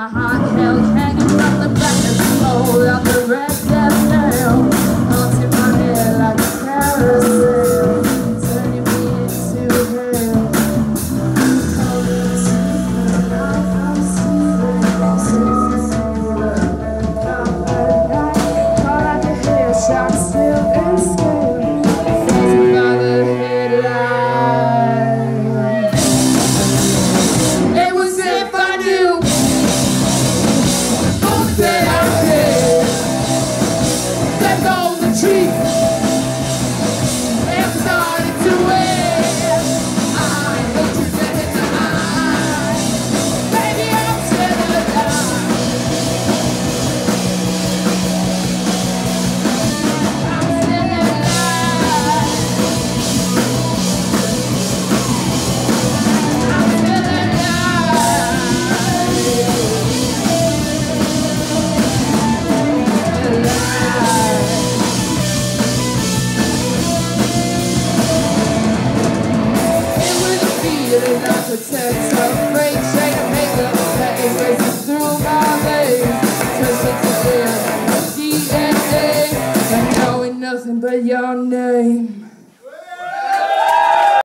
My heart held hanging from the back of the soul of the red feeling I touch a freight train of makeup pain racing through my veins, twisted together DNA knowing nothing but your.